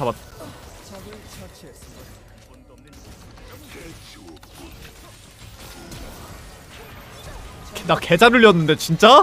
잡았. 나 개자를 렸는데 진짜?